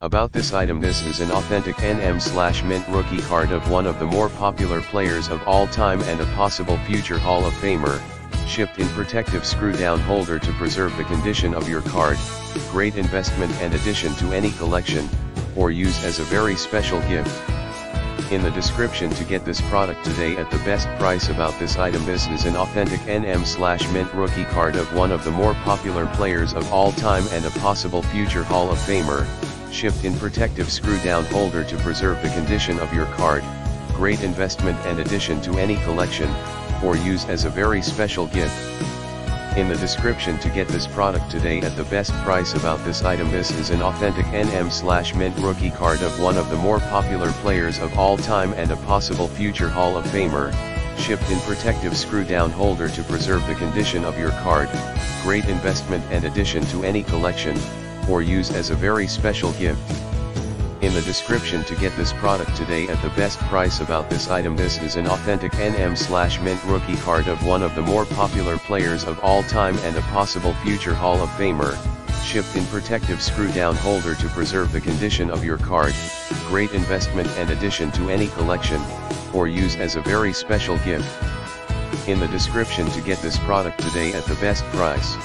About this item this is an authentic NM slash mint rookie card of one of the more popular players of all time and a possible future Hall of Famer, shipped in protective screw down holder to preserve the condition of your card, great investment and addition to any collection, or use as a very special gift. In the description to get this product today at the best price about this item this is an authentic NM slash mint rookie card of one of the more popular players of all time and a possible future Hall of Famer, shipped in protective screw down holder to preserve the condition of your card, great investment and addition to any collection, or use as a very special gift. In the description to get this product today at the best price about this item this is an authentic NM slash mint rookie card of one of the more popular players of all time and a possible future Hall of Famer, shipped in protective screw down holder to preserve the condition of your card, great investment and addition to any collection, or use as a very special gift. In the description to get this product today at the best price about this item this is an authentic NM slash mint rookie card of one of the more popular players of all time and a possible future Hall of Famer, shipped in protective screw down holder to preserve the condition of your card, great investment and addition to any collection, or use as a very special gift. In the description to get this product today at the best price.